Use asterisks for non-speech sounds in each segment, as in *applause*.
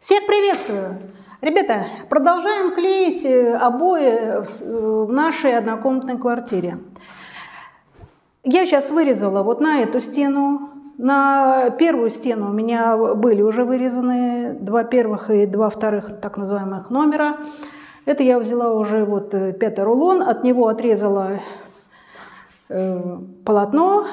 Всех приветствую! Ребята, продолжаем клеить э, обои в нашей однокомнатной квартире. Я сейчас вырезала вот на эту стену. На первую стену у меня были уже вырезаны два первых и два вторых так называемых номера. Это я взяла уже вот э, пятый рулон, от него отрезала э, полотно,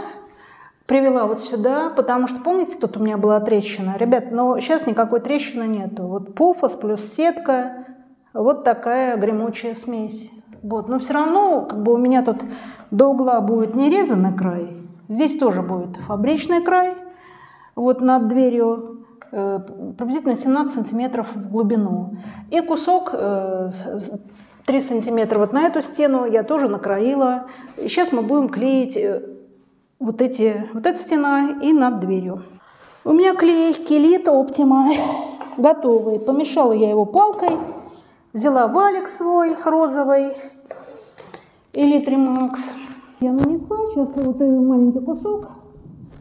привела вот сюда, потому что, помните, тут у меня была трещина? Ребят, но сейчас никакой трещины нету. Вот пуфос плюс сетка, вот такая гремучая смесь. Вот. Но все равно как бы у меня тут до угла будет не резанный край, здесь тоже будет фабричный край, вот над дверью э, приблизительно 17 сантиметров в глубину. И кусок э, 3 сантиметра вот на эту стену я тоже накроила. Сейчас мы будем клеить э, вот, эти, вот эта стена и над дверью. У меня клей Келит Оптима *laughs* готовый. Помешала я его палкой. Взяла валик свой розовый или Тримакс. Я нанесла, сейчас вот этот маленький кусок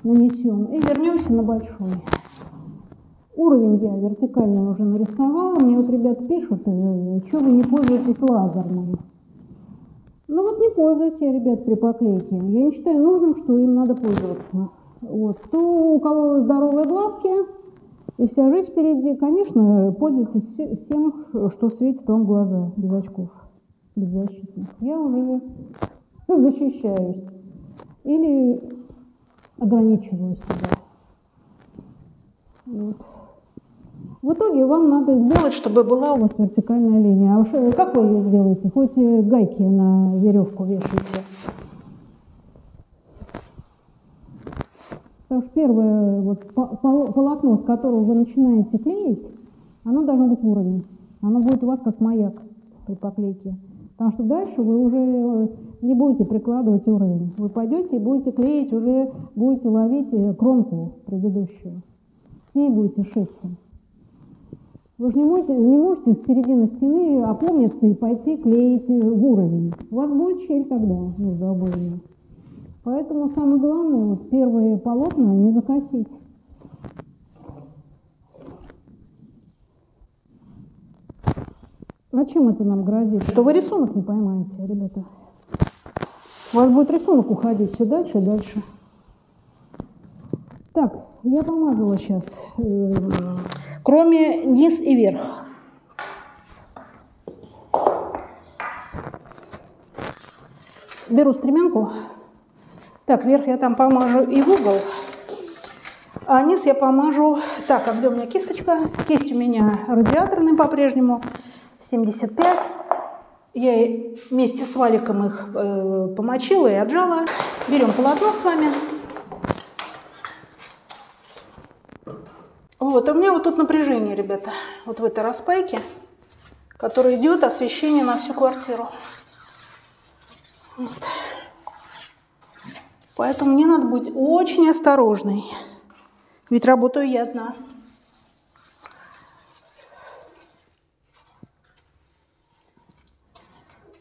нанесем и вернемся на большой. Уровень я вертикальный уже нарисовала. Мне вот ребят пишут, э, что вы не пользуетесь лазерным. Ну вот не пользуюсь я, ребят, при поклейке. Я не считаю нужным, что им надо пользоваться. Вот. Кто, у кого здоровые глазки и вся жизнь впереди, конечно, пользуйтесь всем, что светит вам глаза, без очков, без защитных. Я уже *laughs* защищаюсь или ограничиваю себя. Вот. В итоге вам надо сделать, чтобы была у вас вертикальная линия. А уж э, как вы ее сделаете? Хоть э, гайки на веревку вешайте. Потому что первое вот, полотно, с которого вы начинаете клеить, оно должно быть уровень. Оно будет у вас как маяк при поклейке. Потому что дальше вы уже э, не будете прикладывать уровень. Вы пойдете и будете клеить, уже будете ловить кромку предыдущую. Ней будете шиться. Вы же не можете, не можете с середины стены опомниться и пойти клеить в уровень. У вас будет щель тогда между обоями. Поэтому самое главное, вот первые полотна не закосить. А чем это нам грозит? Что вы рисунок не поймаете, ребята. У вас будет рисунок уходить все дальше и дальше. Так, я помазала сейчас э, кроме низ и верх. Беру стремянку. Так, верх я там помажу и в угол. А низ я помажу... Так, а где у меня кисточка? Кисть у меня радиаторная по-прежнему. 75. Я вместе с валиком их э, помочила и отжала. Берем полотно с вами. Вот, а у меня вот тут напряжение, ребята, вот в этой распайке, которая идет освещение на всю квартиру. Вот. Поэтому мне надо быть очень осторожной, ведь работаю я одна.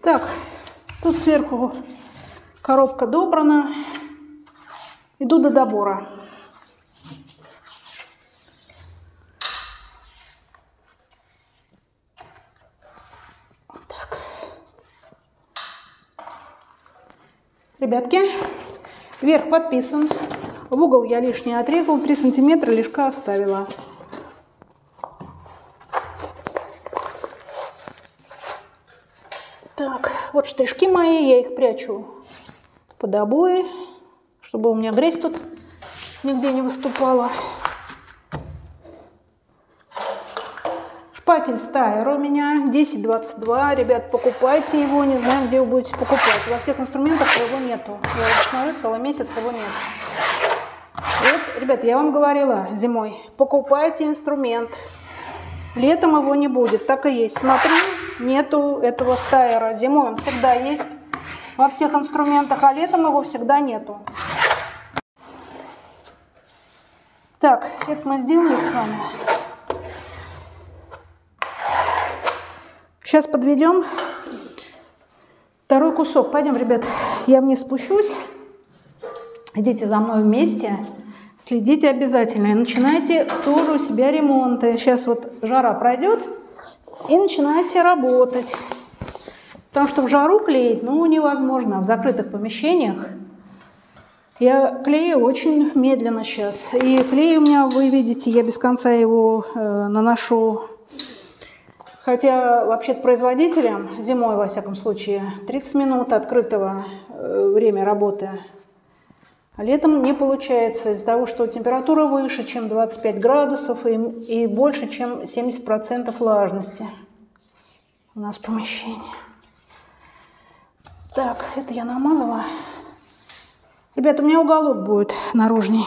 Так, тут сверху коробка добрана. Иду до добора. Ребятки, верх подписан. В угол я лишнее отрезал, 3 сантиметра лишка оставила. Так, вот штришки мои, я их прячу под обои, чтобы у меня грязь тут нигде не выступала. Шпатель Стайер у меня 1022. Ребят, покупайте его. Не знаю, где вы будете покупать. Во всех инструментах его нету. Я смотрю, целый месяц его нет. Вот, ребят, я вам говорила зимой, покупайте инструмент. Летом его не будет, так и есть. Смотри, нету этого стайера. Зимой он всегда есть во всех инструментах, а летом его всегда нету. Так, это мы сделали с вами. Сейчас подведем второй кусок. Пойдем, ребят, я вниз спущусь. Идите за мной вместе. Следите обязательно. И начинайте тоже у себя ремонты. Сейчас вот жара пройдет, и начинайте работать. Потому что в жару клеить, ну, невозможно. В закрытых помещениях я клею очень медленно сейчас. И клей у меня, вы видите, я без конца его э, наношу. Хотя вообще-то производителям, зимой во всяком случае, 30 минут открытого э, время работы а летом не получается из-за того, что температура выше, чем 25 градусов и, и больше, чем 70% влажности у нас в помещении. Так, это я намазала. Ребят, у меня уголок будет наружный.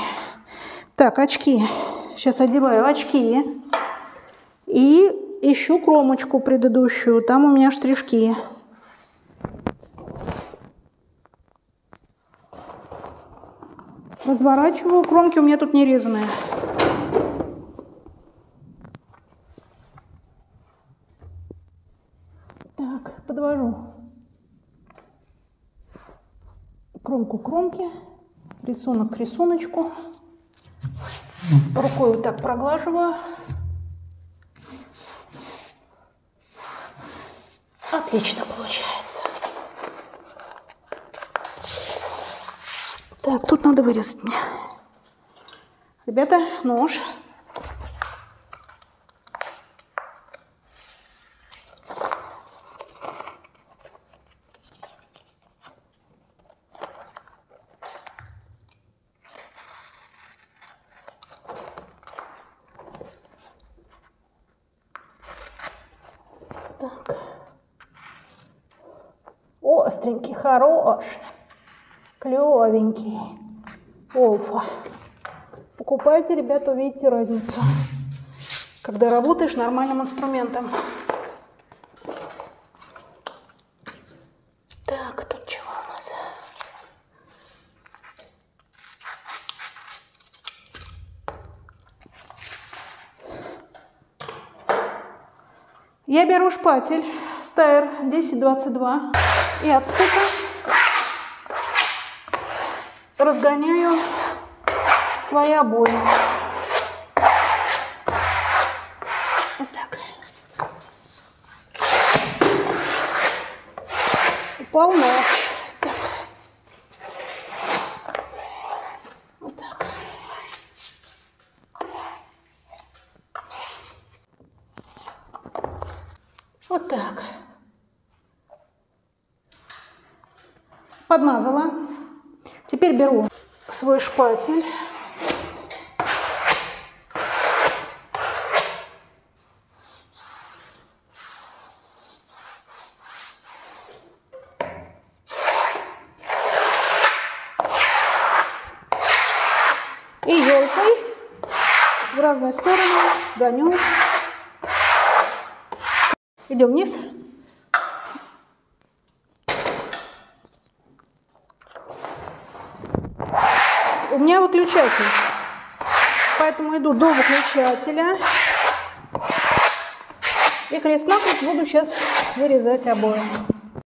Так, очки. Сейчас одеваю очки. И ищу кромочку предыдущую. Там у меня штришки. Разворачиваю. Кромки у меня тут не резаные. Так, подвожу кромку кромки, рисунок к рисуночку. Рукой вот так проглаживаю. Отлично получается. Так, тут надо вырезать мне. Ребята, нож. Так. Остренький, хороший клевенький. Олфа. Покупайте, ребята, увидите разницу, когда работаешь нормальным инструментом. Так, тут чего у нас? Я беру шпатель Стайр 1022 и от стыка разгоняю свои обои. Вот так. Упал так. Вот так. Подмазала. Теперь беру свой шпатель. И елкой в разные стороны гоню. Идем вниз. У меня выключатель. Поэтому иду до выключателя. И крест-накрест буду сейчас вырезать обои.